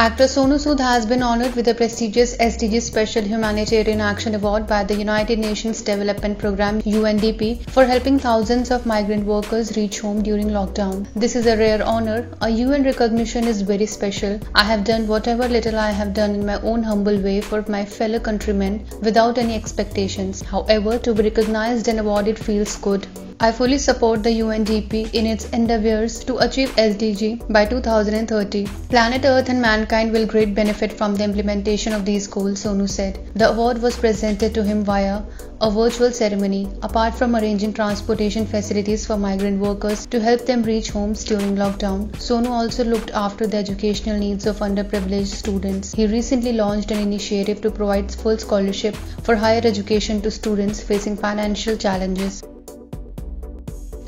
Actor Sonu Sood has been honored with the prestigious SDG Special Humanitarian Action Award by the United Nations Development Programme UNDP for helping thousands of migrant workers reach home during lockdown. This is a rare honor. A UN recognition is very special. I have done whatever little I have done in my own humble way for my fellow countrymen without any expectations. However, to be recognized and awarded feels good. I fully support the UNDP in its endeavors to achieve SDG by 2030. Planet Earth and mankind will great benefit from the implementation of these goals, Sonu said. The award was presented to him via a virtual ceremony. Apart from arranging transportation facilities for migrant workers to help them reach homes during lockdown, Sonu also looked after the educational needs of underprivileged students. He recently launched an initiative to provide full scholarship for higher education to students facing financial challenges.